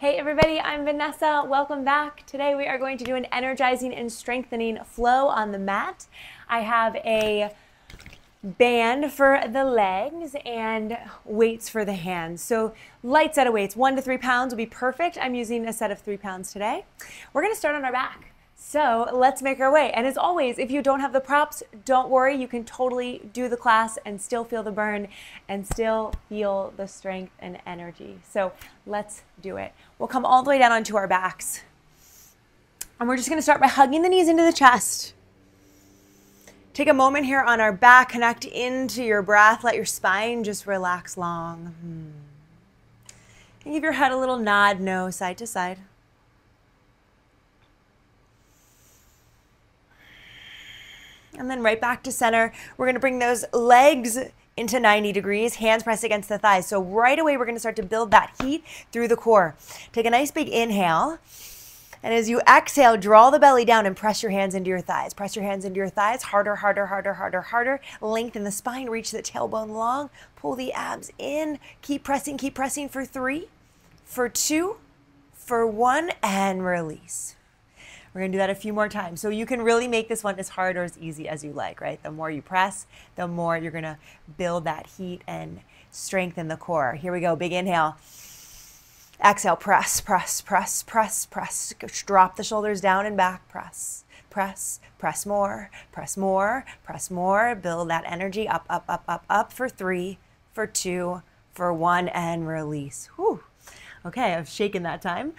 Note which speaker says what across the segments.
Speaker 1: Hey everybody, I'm Vanessa. Welcome back. Today we are going to do an energizing and strengthening flow on the mat. I have a band for the legs and weights for the hands. So light set of weights, one to three pounds will be perfect. I'm using a set of three pounds today. We're gonna start on our back. So let's make our way. And as always, if you don't have the props, don't worry. You can totally do the class and still feel the burn and still feel the strength and energy. So let's do it. We'll come all the way down onto our backs. And we're just gonna start by hugging the knees into the chest. Take a moment here on our back, connect into your breath. Let your spine just relax long. Hmm. And give your head a little nod, no, side to side. And then right back to center. We're going to bring those legs into 90 degrees, hands press against the thighs. So right away, we're going to start to build that heat through the core. Take a nice big inhale. And as you exhale, draw the belly down and press your hands into your thighs. Press your hands into your thighs. Harder, harder, harder, harder, harder. Lengthen the spine, reach the tailbone long. Pull the abs in. Keep pressing, keep pressing for three, for two, for one, and release. We're gonna do that a few more times. So you can really make this one as hard or as easy as you like, right? The more you press, the more you're gonna build that heat and strengthen the core. Here we go, big inhale. Exhale, press, press, press, press, press. Drop the shoulders down and back, press, press, press more, press more, press more. Build that energy up, up, up, up, up for three, for two, for one, and release. Whew. Okay, I've shaken that time.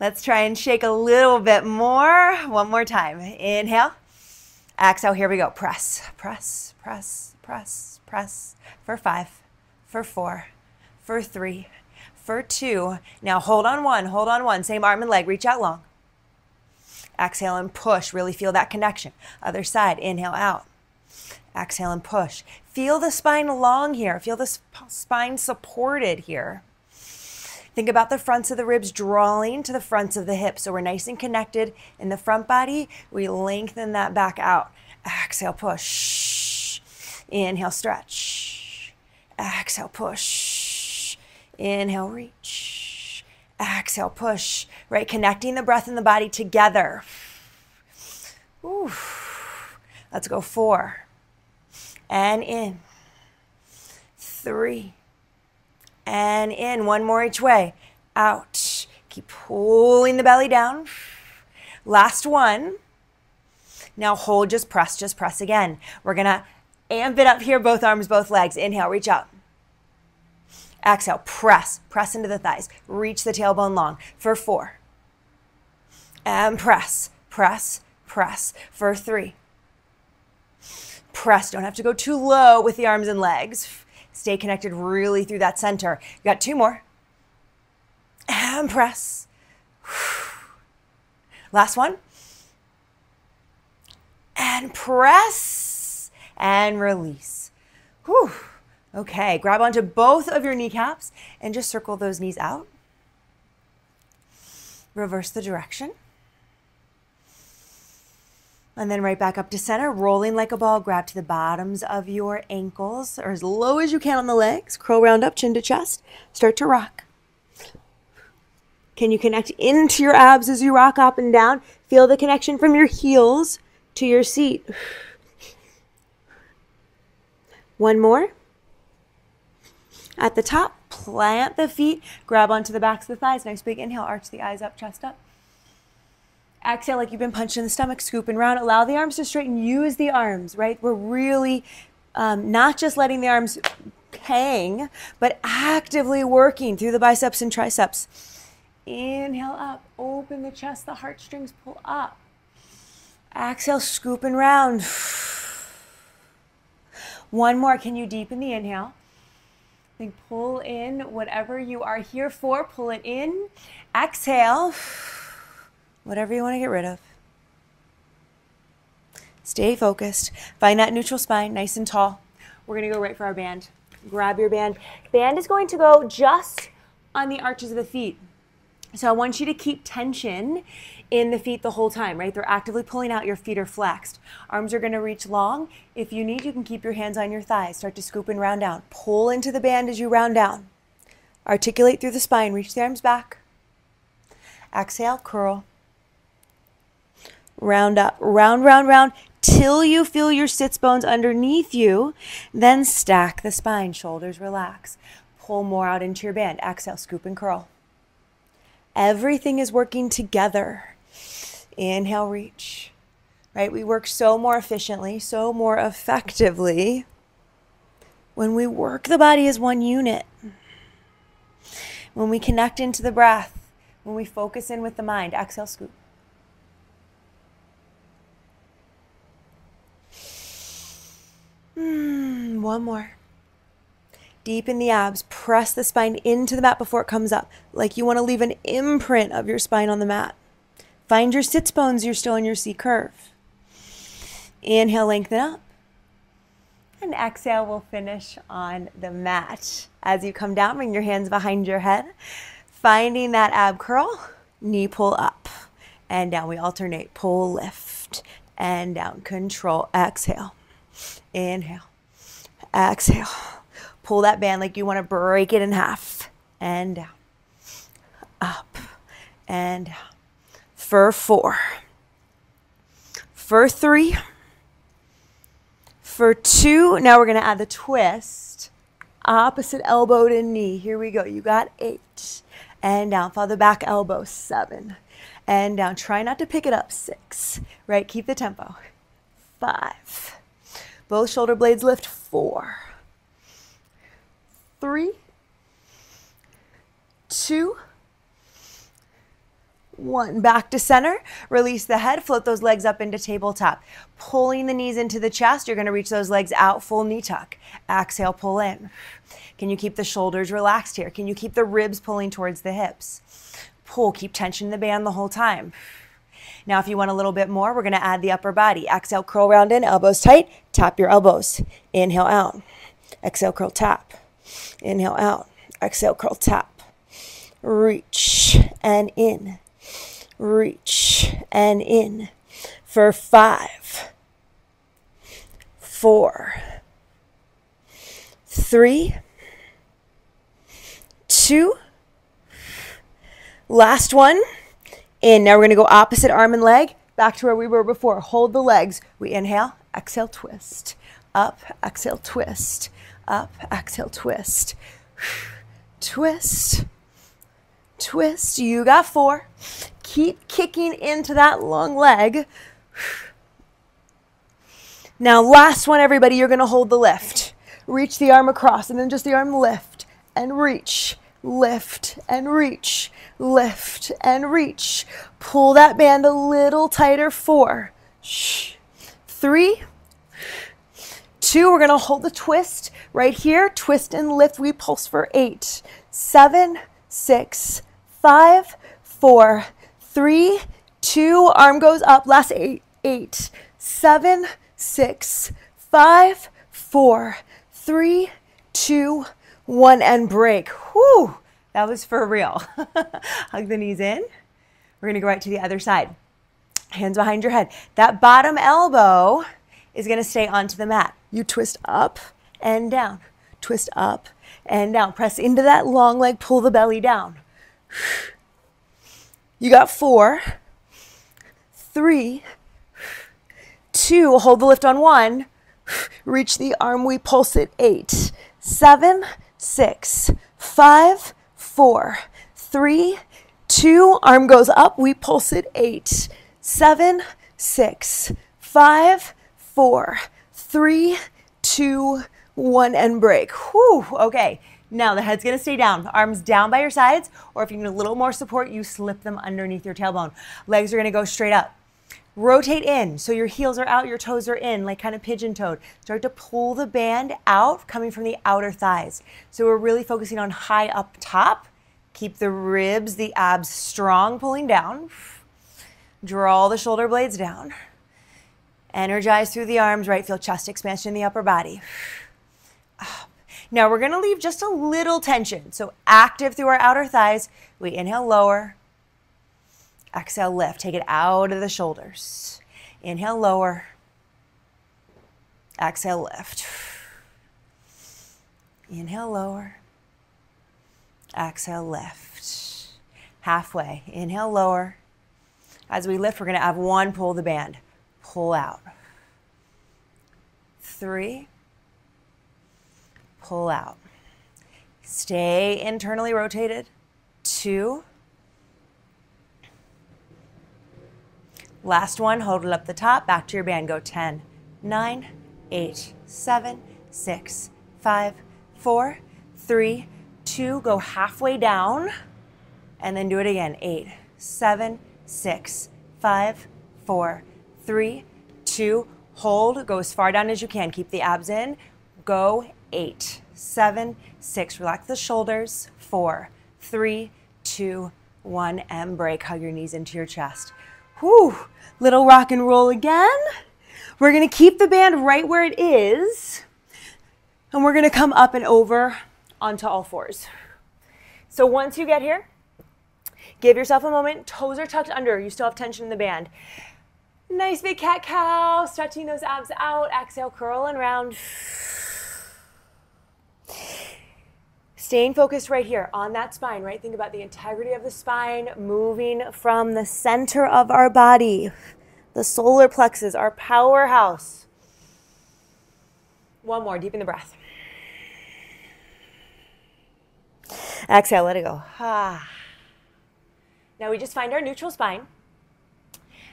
Speaker 1: Let's try and shake a little bit more. One more time. Inhale. Exhale. Here we go. Press, press, press, press, press. For five, for four, for three, for two. Now hold on one, hold on one. Same arm and leg. Reach out long. Exhale and push. Really feel that connection. Other side. Inhale out. Exhale and push. Feel the spine long here. Feel the sp- spine supported here. Think about the fronts of the ribs drawing to the fronts of the hips. So we're nice and connected in the front body. We lengthen that back out. Exhale, push. Inhale, stretch. Exhale, push. Inhale, reach. Exhale, push. Right, connecting the breath and the body together. Ooh. Let's go four. And in. Three and in. One more each way. Out. Keep pulling the belly down. Last one. Now hold, just press, just press again. We're to amp it up here, both arms, both legs. Inhale, reach out. Exhale, press, press into the thighs. Reach the tailbone long for four. And press, press, press for three. Press, don't have to go too low with the arms and legs. Stay connected really through that center. You got two more. And press. Last one. And press. And release. Whew. Okay, grab onto both of your kneecaps and just circle those knees out. Reverse the direction. And then right back up to center, rolling like a ball. Grab to the bottoms of your ankles or as low as you can on the legs. Curl round up, chin to chest. Start to rock. Can you connect into your abs as you rock up and down? Feel the connection from your heels to your seat. One more. At the top, plant the feet, grab onto the backs of the thighs. Nice big inhale, arch the eyes up, chest up. Exhale like you've been punched in the stomach, scooping round. Allow the arms to straighten. Use the arms, right? We're really um, not just letting the arms hang, but actively working through the biceps and triceps. Inhale up, open the chest, the heartstrings pull up. Exhale, scooping round. One more. Can you deepen the inhale? Then pull in whatever you are here for. Pull it in. Exhale whatever you want to get rid of. Stay focused. Find that neutral spine, nice and tall. We're going to go right for our band. Grab your band. Band is going to go just on the arches of the feet. So I want you to keep tension in the feet the whole time, right? They're actively pulling out, your feet are flexed. Arms are gonna reach long. If you need, you can keep your hands on your thighs. Start to scoop and round down. Pull into the band as you round down. Articulate through the spine, reach the arms back. Exhale, curl. Round up, round, round, round, till you feel your sits bones underneath you. Then stack the spine, shoulders relax. Pull more out into your band. Exhale, scoop and curl. Everything is working together. Inhale, reach. Right? We work so more efficiently, so more effectively when we work the body as one unit. When we connect into the breath, when we focus in with the mind. Exhale, scoop. Mm, one more. Deepen the abs. Press the spine into the mat before it comes up, like you want to leave an imprint of your spine on the mat. Find your sits bones, you're still in your C curve. Inhale, lengthen up. And exhale, we'll finish on the mat. As you come down, bring your hands behind your head. Finding that ab curl, knee pull up and down. We alternate pull, lift, and down. Control, exhale. Inhale. Exhale. Pull that band like you want to break it in half. And down. Up. And down. For four. For three. For two. Now we're going to add the twist. Opposite elbow to knee. Here we go. You got eight. And down. Follow the back elbow. Seven. And down. Try not to pick it up. Six. Right? Keep the tempo. Five both shoulder blades lift. Four, three, two, one. Back to center. Release the head. Float those legs up into tabletop. Pulling the knees into the chest. You're going to reach those legs out. Full knee tuck. Exhale, pull in. Can you keep the shoulders relaxed here? Can you keep the ribs pulling towards the hips? Pull. Keep tension in the band the whole time. Now, if you want a little bit more, we're going to add the upper body. Exhale, curl round in, elbows tight. Tap your elbows. Inhale out. Exhale, curl, tap. Inhale out. Exhale, curl, tap. Reach and in. Reach and in. For five, four, three, two, last one. In. Now we're going to go opposite arm and leg, back to where we were before. Hold the legs. We inhale, exhale, twist. Up, exhale, twist. Up, exhale, twist. Twist. Twist. You got four. Keep kicking into that long leg. Now, last one, everybody, you're going to hold the lift. Reach the arm across, and then just the arm lift and reach, lift and reach lift and reach. Pull that band a little tighter. Four, three, two. We're to hold the twist right here. Twist and lift. We pulse for eight, seven, six, five, four, three, two. Arm goes up. Last eight, eight, seven, six, five, four, three, two, one, and break. Whew. That was for real. Hug the knees in. We're to go right to the other side. Hands behind your head. That bottom elbow is to stay onto the mat. You twist up and down. Twist up and down. Press into that long leg. Pull the belly down. You got four, three, two. Hold the lift on one. Reach the arm. We pulse it. Eight, seven, six, five, four, three, two, arm goes up, we pulse it, eight, seven, six, five, four, three, two, one, and break. Whew, okay. Now the head's gonna stay down, arms down by your sides, or if you need a little more support, you slip them underneath your tailbone. Legs are gonna go straight up. Rotate in, so your heels are out, your toes are in, like kind of pigeon toed. Start to pull the band out, coming from the outer thighs. So we're really focusing on high up top Keep the ribs, the abs strong, pulling down. Draw the shoulder blades down. Energize through the arms, right? Feel chest expansion in the upper body. Now we're going to leave just a little tension. So active through our outer thighs. We inhale, lower. Exhale, lift. Take it out of the shoulders. Inhale, lower. Exhale, lift. Inhale, lower. Exhale, lift. halfway. Inhale, lower. As we lift, we're going to have one, pull the band. Pull out. Three. Pull out. Stay internally rotated. Two. Last one, hold it up the top, back to your band. Go 10, 9, 8, 7, 6, 5, 4, 3, 2. Go halfway down and then do it again. 8, 7, 6, 5, 4, 3, 2. Hold, go as far down as you can. Keep the abs in. Go 8, 7, 6. Relax the shoulders. 4, 3, 2, 1. And break. Hug your knees into your chest. Whew. Little rock and roll again. We're to keep the band right where it is. And we're to come up and over onto all fours. So once you get here, give yourself a moment. Toes are tucked under. You still have tension in the band. Nice big cat cow. Stretching those abs out. Exhale, curl and round. Staying focused right here on that spine, right? Think about the integrity of the spine moving from the center of our body, the solar plexus, our powerhouse. One more, deepen the breath. Exhale, let it go. Ah. Now we just find our neutral spine,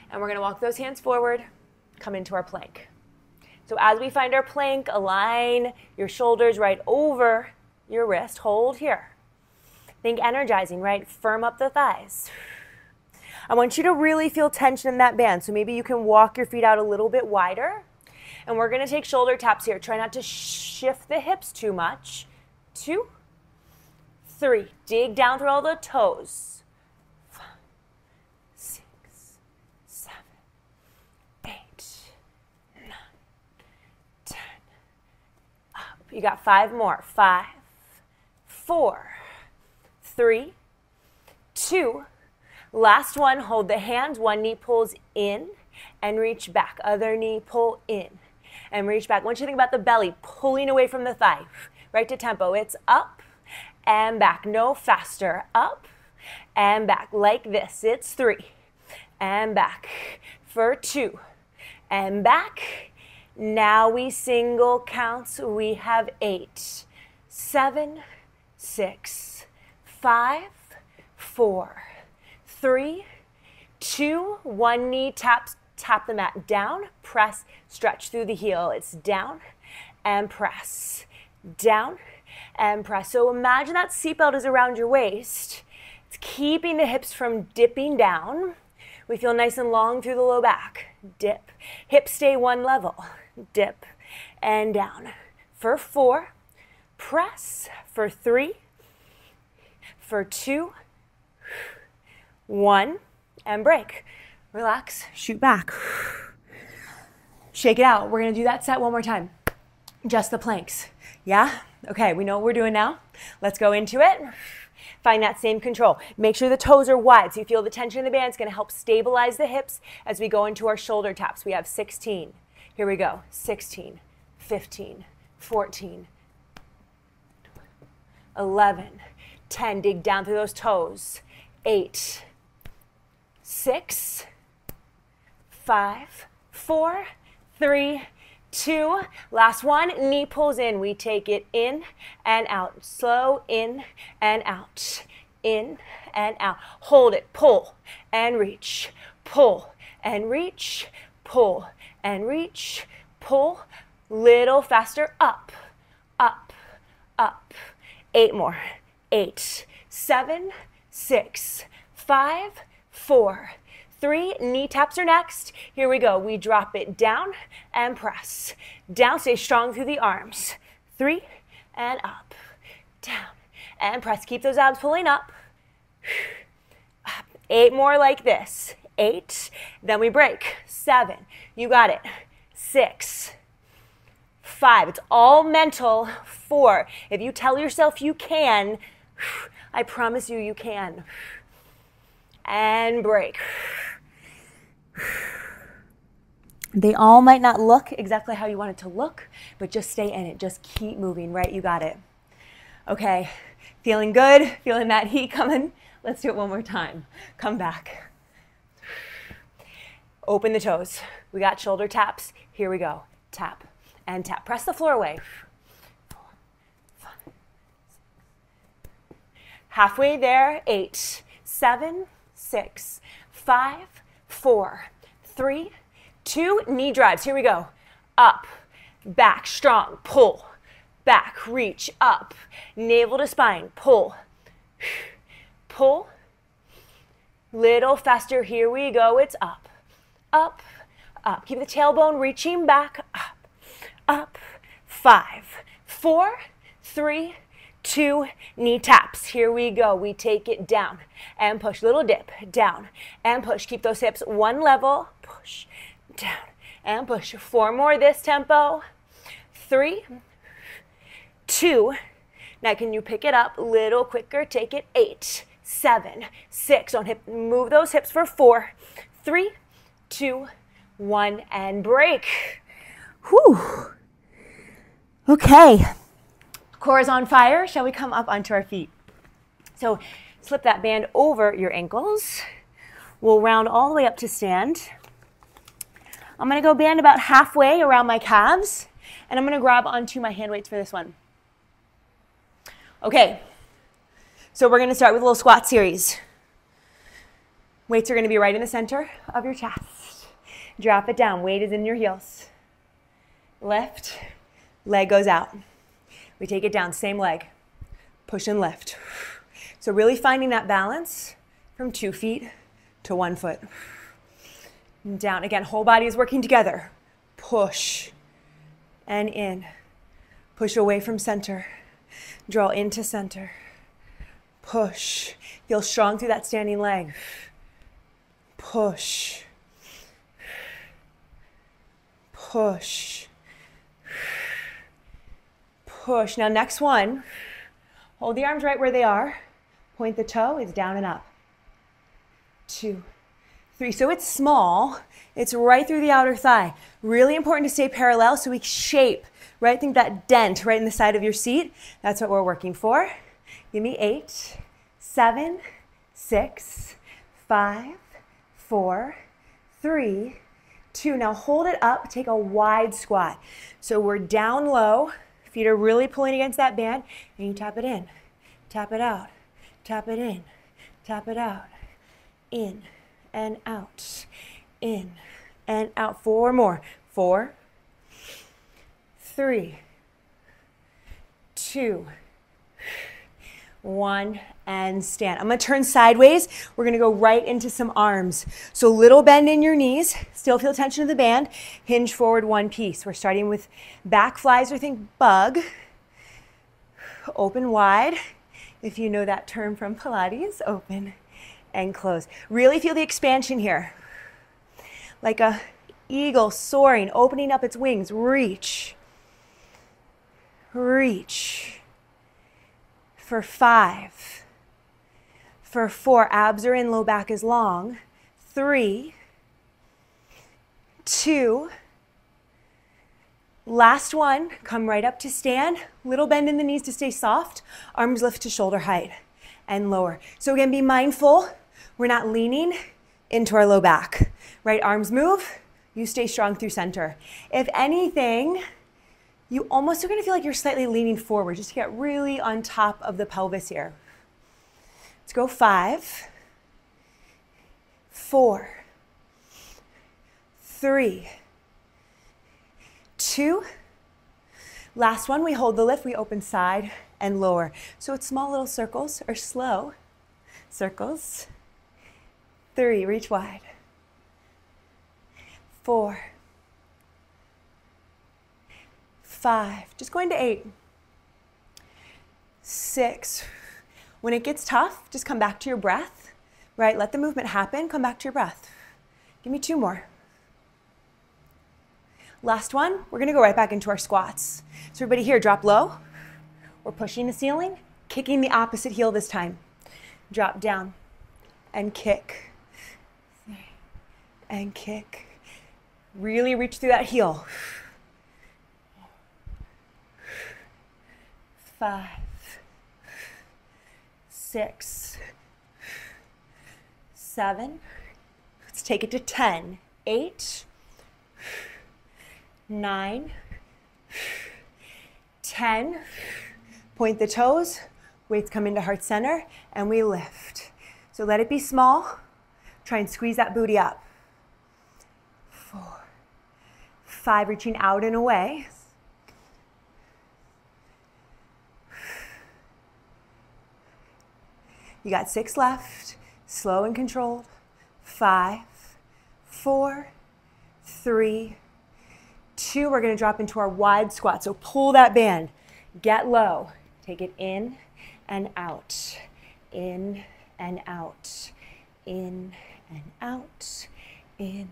Speaker 1: and we're going to walk those hands forward, come into our plank. So as we find our plank, align your shoulders right over your wrist. Hold here. Think energizing, right? Firm up the thighs. I want you to really feel tension in that band. So maybe you can walk your feet out a little bit wider. And we're going to take shoulder taps here. Try not to shift the hips too much. Two, three. Dig down through all the toes. Five, six, seven, eight, nine, ten. Up. You got five more. Five, four, three, two. Last one, hold the hands. One knee pulls in and reach back. Other knee pull in and reach back. Once you think about the belly pulling away from the thigh, right to tempo. It's up and back. No faster. Up and back like this. It's three and back for two and back. Now we single counts. We have eight, seven, six, five, four, three, two, one knee taps, tap the mat down, press, stretch through the heel. It's down and press, down and press. So imagine that seatbelt is around your waist. It's keeping the hips from dipping down. We feel nice and long through the low back. Dip. Hips stay one level. Dip and down. For four, press. For three, for two, one, and break. Relax, shoot back. Shake it out. We're gonna do that set one more time. Just the planks. Yeah? Okay, we know what we're doing now. Let's go into it. Find that same control. Make sure the toes are wide so you feel the tension in the band. It's gonna help stabilize the hips as we go into our shoulder taps. We have 16. Here we go. 16, 15, 14, 11, 10. Dig down through those toes. 8, 6, 5, 4, 3, two. Last one, knee pulls in. We take it in and out. Slow in and out. In and out. Hold it. Pull and reach. Pull and reach. Pull and reach. Pull. Little faster. Up, up, up. Eight more. Eight, seven, six, five, four, Three, knee taps are next. Here we go. We drop it down and press. Down, stay strong through the arms. Three, and up, down, and press. Keep those abs pulling up. Eight more like this. Eight, then we break. Seven, you got it. Six, five, it's all mental. Four, if you tell yourself you can, I promise you, you can. And break. They all might not look exactly how you want it to look, but just stay in it. Just keep moving, right? You got it. Okay, feeling good, feeling that heat coming. Let's do it one more time. Come back. Open the toes. We got shoulder taps. Here we go. Tap and tap. Press the floor away. Halfway there. Eight, seven, six, five, four, three, two. Knee drives. Here we go. Up, back, strong. Pull, back, reach, up. Navel to spine. Pull, pull. Little faster. Here we go. It's up, up, up. Keep the tailbone reaching back, up, up. Five, four, three, two, knee taps. Here we go. We take it down and push. Little dip, down and push. Keep those hips one level. Push, down and push. Four more this tempo. Three, two. Now can you pick it up a little quicker? Take it eight, seven, six. Don't hip, move those hips for four, three, two, one, and break. Whew. Okay. Core is on fire. Shall we come up onto our feet? So slip that band over your ankles. We'll round all the way up to stand. I'm going to go band about halfway around my calves, and I'm going to grab onto my hand weights for this one. Okay, so we're going to start with a little squat series. Weights are going to be right in the center of your chest. Drop it down. Weight is in your heels. Left leg goes out. We take it down, same leg. Push and lift. So really finding that balance from two feet to one foot. And down. Again, whole body is working together. Push and in. Push away from center. Draw into center. Push. Feel strong through that standing leg. Push. Push. Push. Now, next one. Hold the arms right where they are. Point the toe, it's down and up. Two, three. So it's small. It's right through the outer thigh. Really important to stay parallel so we shape, right? Think that dent right in the side of your seat. That's what we're working for. Give me eight, seven, six, five, four, three, two. Now hold it up. Take a wide squat. So we're down low. Feet are really pulling against that band. And you tap it in, tap it out, tap it in, tap it out, in and out, in and out. Four more. Four, three, two, one, and stand. I'm gonna turn sideways. We're gonna go right into some arms. So little bend in your knees, still feel tension of the band. Hinge forward one piece. We're starting with back flies or think bug. Open wide. If you know that term from Pilates, open and close. Really feel the expansion here. Like a eagle soaring, opening up its wings. Reach. Reach. For five. For four, abs are in, low back is long. Three. Two. Last one, come right up to stand. Little bend in the knees to stay soft. Arms lift to shoulder height and lower. So again, be mindful. We're not leaning into our low back. Right arms move. You stay strong through center. If anything, you almost are going to feel like you're slightly leaning forward just to get really on top of the pelvis here. Let's go five, four, three, two. Last one, we hold the lift, we open side and lower. So it's small little circles or slow circles. Three, reach wide. Four, five, just going to eight, six. When it gets tough, just come back to your breath, right? Let the movement happen, come back to your breath. Give me two more. Last one, we're gonna go right back into our squats. So everybody here, drop low. We're pushing the ceiling, kicking the opposite heel this time. Drop down and kick. And kick. Really reach through that heel. Five, six, seven. Let's take it to 10. Eight, nine, 10. Point the toes, weights come into heart center, and we lift. So let it be small. Try and squeeze that booty up. Four, five, reaching out and away. You got six left, slow and controlled. Five, four, three, two. We're gonna drop into our wide squat. So pull that band, get low, take it in and out, in and out, in and out, in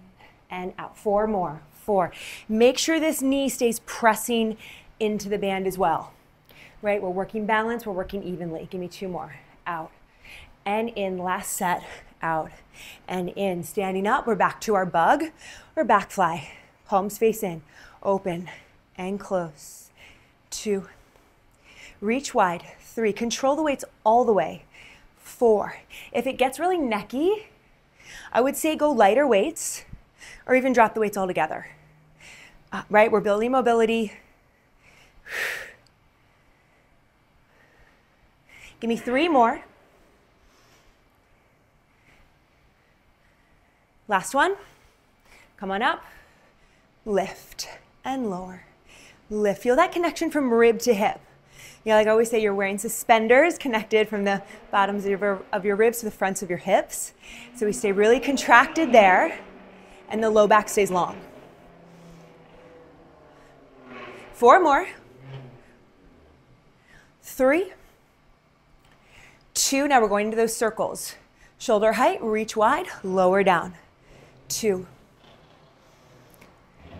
Speaker 1: and out. Four more, four. Make sure this knee stays pressing into the band as well, right? We're working balance, we're working evenly. Give me two more, out and in, last set, out and in. Standing up, we're back to our bug or back fly. Palms face in, open and close. Two, reach wide. Three, control the weights all the way. Four, if it gets really necky, I would say go lighter weights or even drop the weights altogether. Uh, right, we're building mobility. Give me three more. Last one. Come on up. Lift and lower. Lift. Feel that connection from rib to hip. You know, like I always say, you're wearing suspenders connected from the bottoms of your, of your ribs to the fronts of your hips. So we stay really contracted there, and the low back stays long. Four more. Three. Two. Now we're going into those circles. Shoulder height, reach wide, lower down two,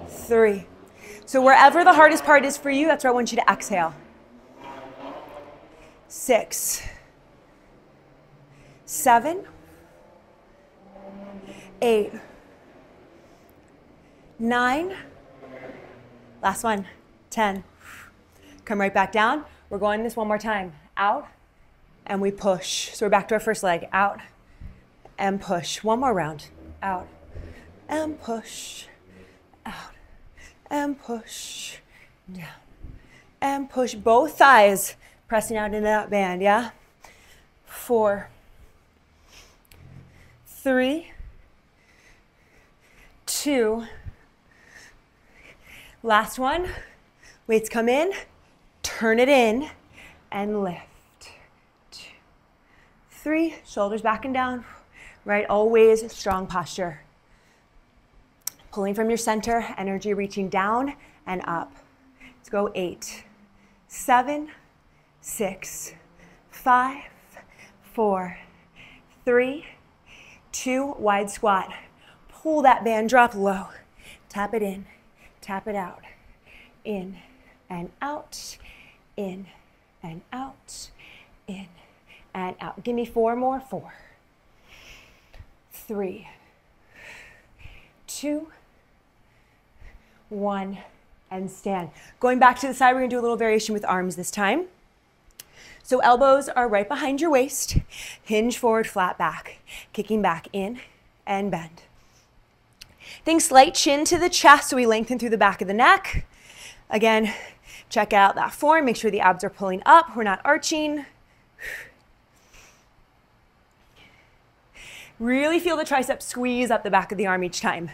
Speaker 1: three. So wherever the hardest part is for you, that's where I want you to exhale. Six, seven, eight, nine, last one, 10. Come right back down. We're going this one more time. Out, and we push. So we're back to our first leg. Out, and push. One more round. Out, and push out and push down and push both thighs pressing out into that band yeah? Four three two. Last one. Weights come in. Turn it in and lift. Two three. Shoulders back and down. Right always strong posture Pulling from your center, energy reaching down and up. Let's go eight, seven, six, five, four, three, two, wide squat. Pull that band, drop low. Tap it in, tap it out. In and out, in and out, in and out. Give me four more. Four, three, two, one, and stand. Going back to the side, we're gonna do a little variation with arms this time. So elbows are right behind your waist, hinge forward, flat back, kicking back in and bend. Think slight chin to the chest so we lengthen through the back of the neck. Again, check out that form, make sure the abs are pulling up, we're not arching. Really feel the tricep squeeze up the back of the arm each time.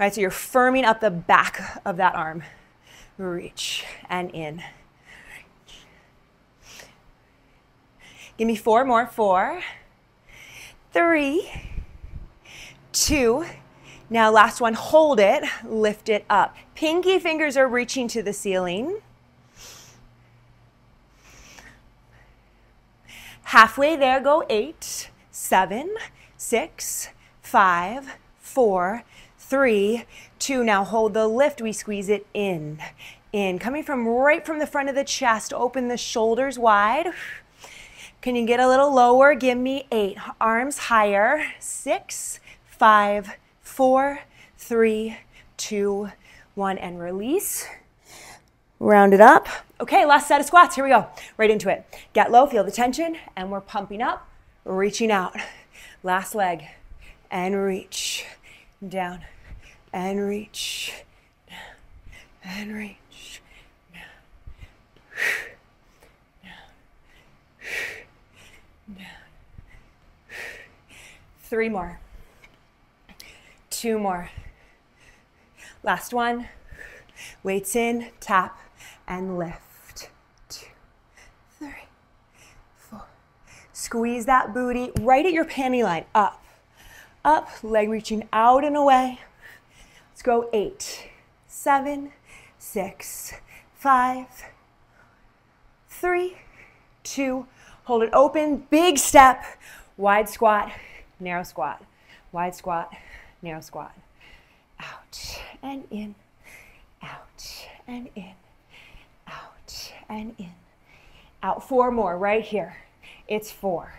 Speaker 1: Right, so you're firming up the back of that arm. Reach and in. Give me four more. Four, three, two. Now, last one, hold it, lift it up. Pinky fingers are reaching to the ceiling. Halfway there, go eight, seven, six, five, four, three, two. Now hold the lift. We squeeze it in, in. Coming from right from the front of the chest. Open the shoulders wide. Can you get a little lower? Give me eight. Arms higher. Six, five, four, three, two, one, and release. Round it up. Okay, last set of squats. Here we go. Right into it. Get low, feel the tension, and we're pumping up, reaching out. Last leg. And reach. Down. And reach. And reach. Down. Down. Down. Three more. Two more. Last one. Weights in, tap, and lift. Two, three, four. Squeeze that booty right at your panty line. Up, up, leg reaching out and away. Let's go eight, seven, six, five, three, two. Hold it open, big step, wide squat, narrow squat, wide squat, narrow squat. Out and in out and in, out and in. Out four more right here. It's four,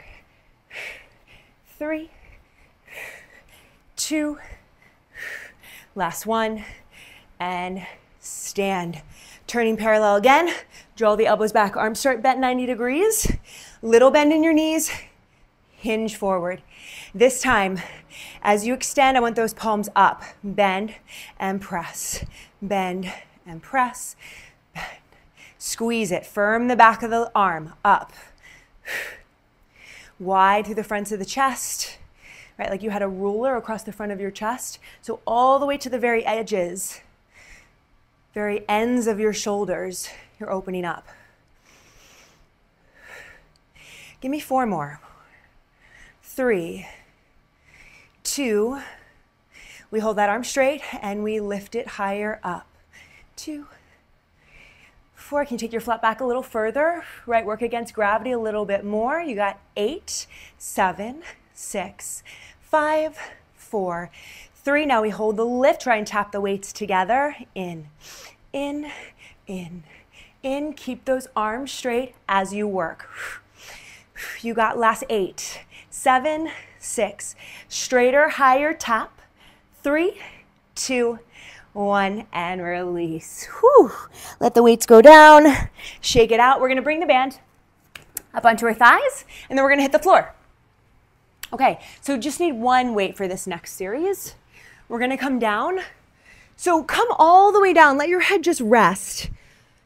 Speaker 1: three, two, last one, and stand. Turning parallel again. Draw the elbows back. Arms start bent 90 degrees. Little bend in your knees. Hinge forward. This time, as you extend, I want those palms up. Bend and press bend and press, bend. Squeeze it, firm the back of the arm, up. Wide through the fronts of the chest, right? Like you had a ruler across the front of your chest. So all the way to the very edges, very ends of your shoulders, you're opening up. Give me four more. Three, two, we hold that arm straight and we lift it higher up. Two, four. Can you take your flat back a little further? Right, work against gravity a little bit more. You got eight, seven, six, five, four, three. Now we hold the lift. Try and tap the weights together. In, in, in, in. Keep those arms straight as you work. You got last eight, seven, six. Straighter, higher tap three, two, one, and release. Whew. Let the weights go down. Shake it out. We're going to bring the band up onto our thighs, and then we're going to hit the floor. Okay, so just need one weight for this next series. We're to come down. So come all the way down. Let your head just rest.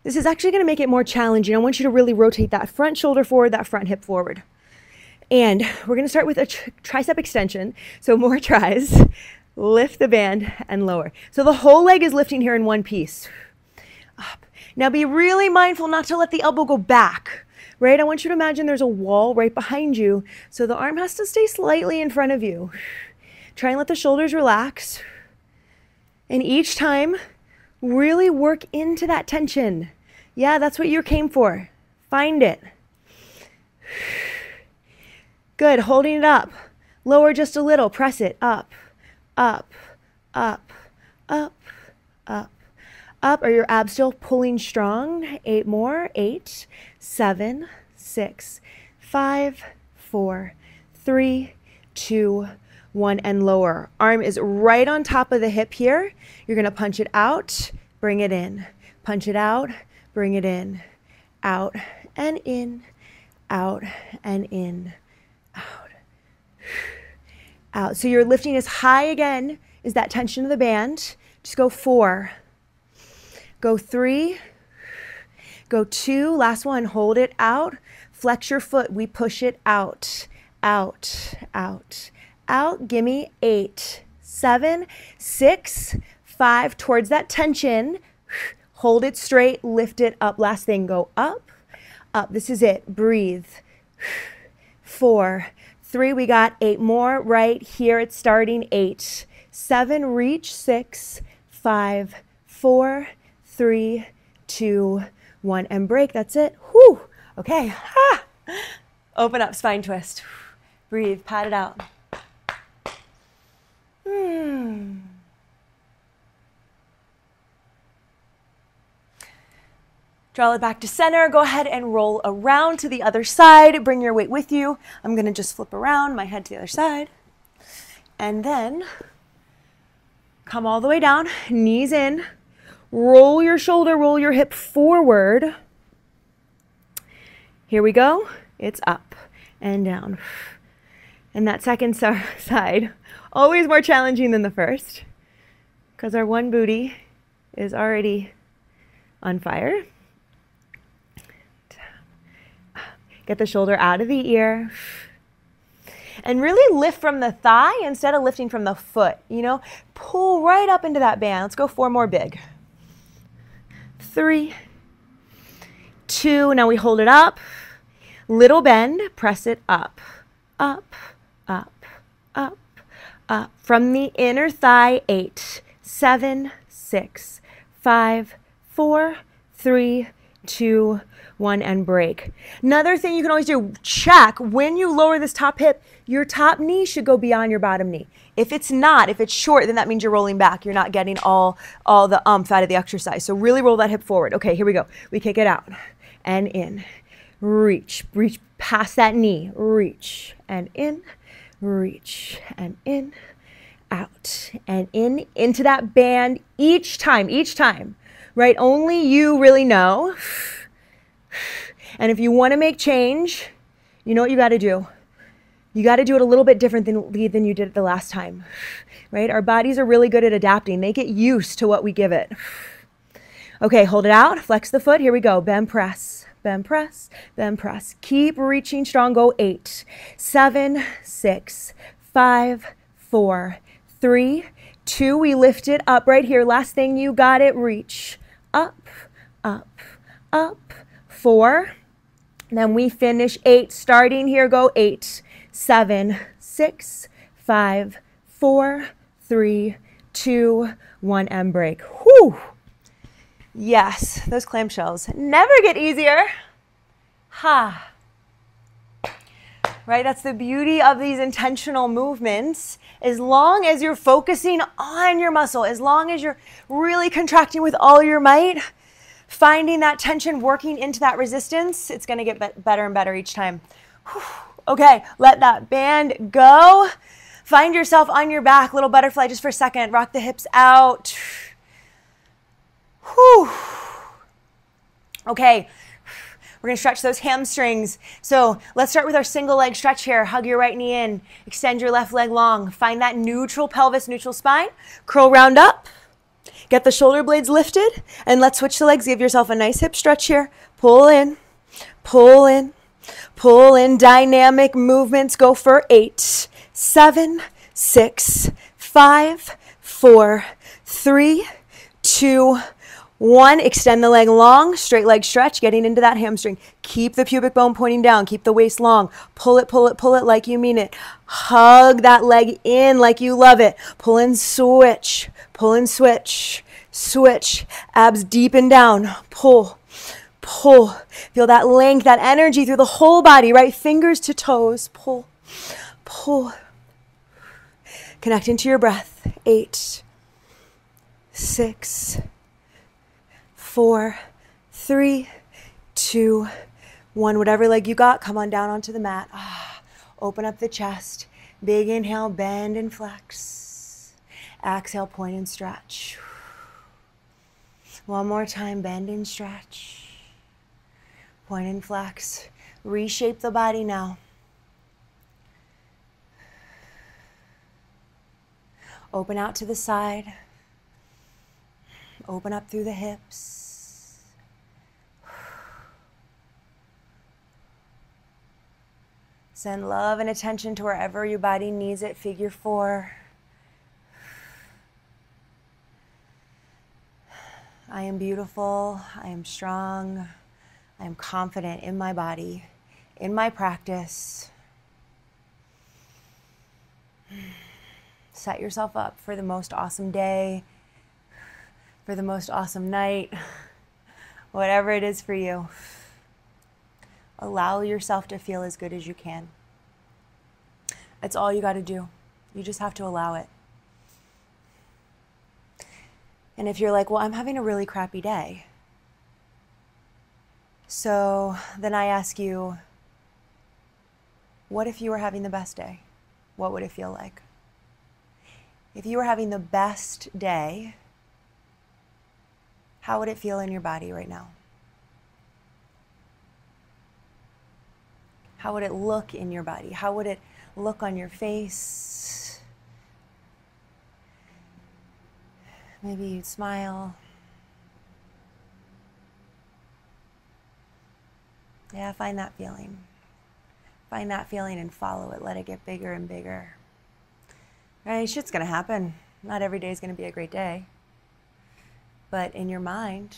Speaker 1: This is actually to make it more challenging. I want you to really rotate that front shoulder forward, that front hip forward. And we're to start with a tricep extension. So more tries lift the band and lower. So the whole leg is lifting here in one piece. Up. Now be really mindful not to let the elbow go back, right? I want you to imagine there's a wall right behind you. So the arm has to stay slightly in front of you. Try and let the shoulders relax. And each time, really work into that tension. Yeah, that's what you came for. Find it. Good, holding it up. Lower just a little, press it up up, up, up, up, up. Are your abs still pulling strong? Eight more. Eight, seven, six, five, four, three, two, one, and lower. Arm is right on top of the hip here. You're going to punch it out, bring it in. Punch it out, bring it in. Out and in, out and in, out out. So you're lifting as high again is that tension of the band. Just go four. Go three. Go two. Last one. Hold it out. Flex your foot. We push it out. Out. Out. Out. Give me eight, seven, six, five. Towards that tension. Hold it straight. Lift it up. Last thing. Go up. Up. This is it. Breathe. Four Three, we got eight more right here. It's starting eight. Seven, reach six, five, four, three, two, one, and break. That's it. Whew. Okay. Open up, spine twist. Breathe, pat it out. Hmm. Draw it back to center. Go ahead and roll around to the other side. Bring your weight with you. I'm going to just flip around my head to the other side. And then come all the way down, knees in. Roll your shoulder, roll your hip forward. Here we go. It's up and down And that second side, always more challenging than the first, because our one booty is already on fire. Get the shoulder out of the ear. And really lift from the thigh instead of lifting from the foot. You know, pull right up into that band. Let's go four more big. Three, two. Now we hold it up. Little bend, press it up, up, up, up, up. From the inner thigh, eight, seven, six, five, four, three, two, one, and break. Another thing you can always do, check when you lower this top hip, your top knee should go beyond your bottom knee. If it's not, if it's short, then that means you're rolling back. You're not getting all, all the umph out of the exercise. So really roll that hip forward. Okay, here we go. We kick it out and in. Reach, reach past that knee. Reach and in, reach and in, out and in, into that band each time, each time, right? Only you really know. And if you want to make change, you know what you got to do? You got to do it a little bit different than, than you did it the last time, right? Our bodies are really good at adapting. They get used to what we give it. Okay, hold it out. Flex the foot. Here we go. Bend, press, bend, press, bend, press. Keep reaching strong. Go eight, seven, six, five, four, three, two. We lift it up right here. Last thing, you got it. Reach up, up, up. Four. Then we finish eight. Starting here, go eight, seven, six, five, four, three, two, one, and break. Whew. Yes, those clamshells never get easier. Ha. Right? That's the beauty of these intentional movements. As long as you're focusing on your muscle, as long as you're really contracting with all your might, finding that tension, working into that resistance, it's going to get better and better each time. Whew. Okay, let that band go. Find yourself on your back, little butterfly just for a second. Rock the hips out. Whew. Okay, we're gonna stretch those hamstrings. So let's start with our single leg stretch here. Hug your right knee in, extend your left leg long. Find that neutral pelvis, neutral spine. Curl round up. Get the shoulder blades lifted, and let's switch the legs. Give yourself a nice hip stretch here. Pull in, pull in, Pull in dynamic movements. Go for eight, seven, six, five, four, three, two, one. Extend the leg long, straight leg stretch, getting into that hamstring. Keep the pubic bone pointing down. Keep the waist long. Pull it, pull it, pull it like you mean it. Hug that leg in like you love it. Pull and switch. Pull and switch. Switch. Abs deep and down. Pull pull. Feel that length, that energy through the whole body, right? Fingers to toes. Pull, pull. Connect into your breath. Eight, six, four, three, two, one. Whatever leg you got, come on down onto the mat. Ah, open up the chest. Big inhale, bend and flex. Exhale, point and stretch. One more time, bend and stretch. Point and flex. Reshape the body now. Open out to the side. Open up through the hips. Send love and attention to wherever your body needs it. Figure four. I am beautiful. I am strong. I am confident in my body, in my practice. Set yourself up for the most awesome day, for the most awesome night, whatever it is for you. Allow yourself to feel as good as you can. That's all you got to do. You just have to allow it. And if you're like, well, I'm having a really crappy day, so then I ask you, what if you were having the best day? What would it feel like? If you were having the best day, how would it feel in your body right now? How would it look in your body? How would it look on your face. Maybe you'd smile. Yeah, find that feeling. Find that feeling and follow it. Let it get bigger and bigger. Right? Shit's going to happen. Not every day is going to be a great day. But in your mind,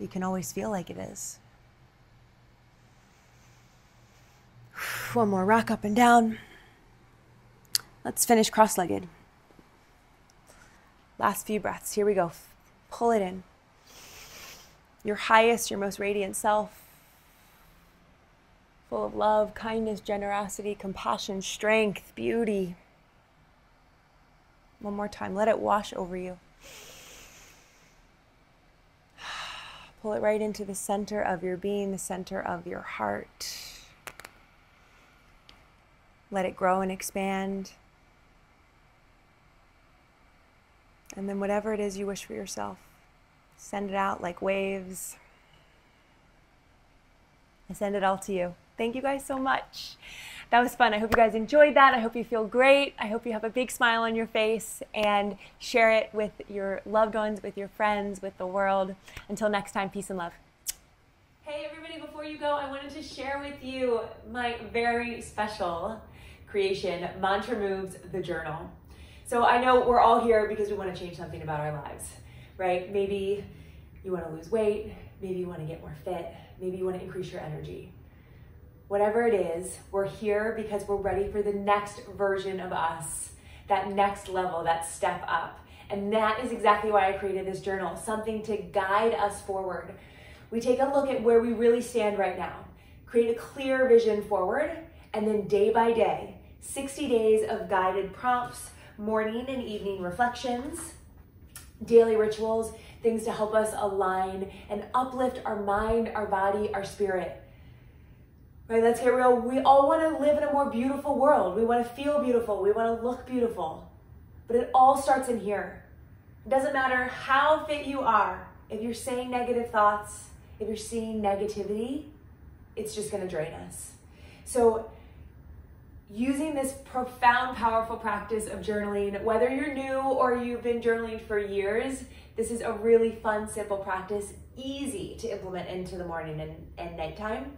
Speaker 1: you can always feel like it is. One more rock up and down. Let's finish cross legged. Last few breaths. Here we go. Pull it in. Your highest, your most radiant self. Full of love, kindness, generosity, compassion, strength, beauty. One more time. Let it wash over you. Pull it right into the center of your being, the center of your heart. Let it grow and expand. And then, whatever it is you wish for yourself, send it out like waves. I send it all to you. Thank you guys so much. That was fun. I hope you guys enjoyed that. I hope you feel great. I hope you have a big smile on your face and share it with your loved ones, with your friends, with the world. Until next time, peace and love. Hey, everybody, before you go, I wanted to share with you my very special creation, Mantra Moves the Journal. So I know we're all here because we want to change something about our lives, right? Maybe you want to lose weight, maybe you want to get more fit, maybe you want to increase your energy. Whatever it is, we're here because we're ready for the next version of us, that next level, that step up. And that is exactly why I created this journal, something to guide us forward. We take a look at where we really stand right now, create a clear vision forward, and then day by day, 60 days of guided prompts, morning and evening reflections, daily rituals, things to help us align and uplift our mind, our body, our spirit. Right, let's get real. We all want to live in a more beautiful world. We want to feel beautiful. We want to look beautiful. But it all starts in here. It doesn't matter how fit you are. If you're saying negative thoughts, if you're seeing negativity, it's just going to drain us. So using this profound, powerful practice of journaling, whether you're new or you've been journaling for years, this is a really fun, simple practice, easy to implement into the morning and, and nighttime.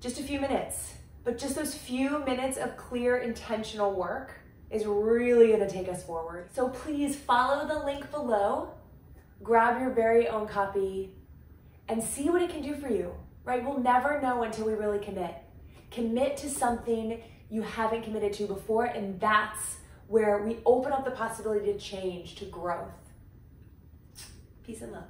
Speaker 1: Just a few minutes, but just those few minutes of clear, intentional work is really gonna take us forward. So please follow the link below, grab your very own copy, and see what it can do for you, right? We'll never know until we really commit. Commit to something you haven't committed to before, and that's where we open up the possibility to change, to growth. Peace and love.